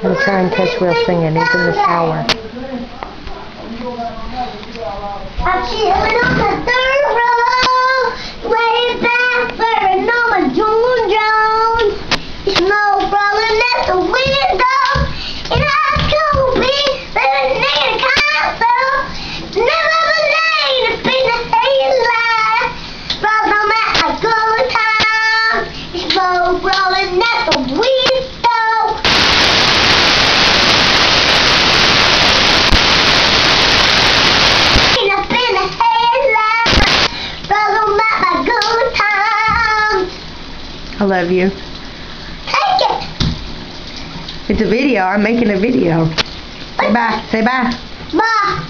I'm trying to catch Will singing. He's in the shower. I'm chilling on the third row, way back falling at the window, and I could be living in a castle. Never I'm at the window. Up in the headline. But I'm at my good time. I love you. It's a video. I'm making a video. Say bye. Say bye. Bye.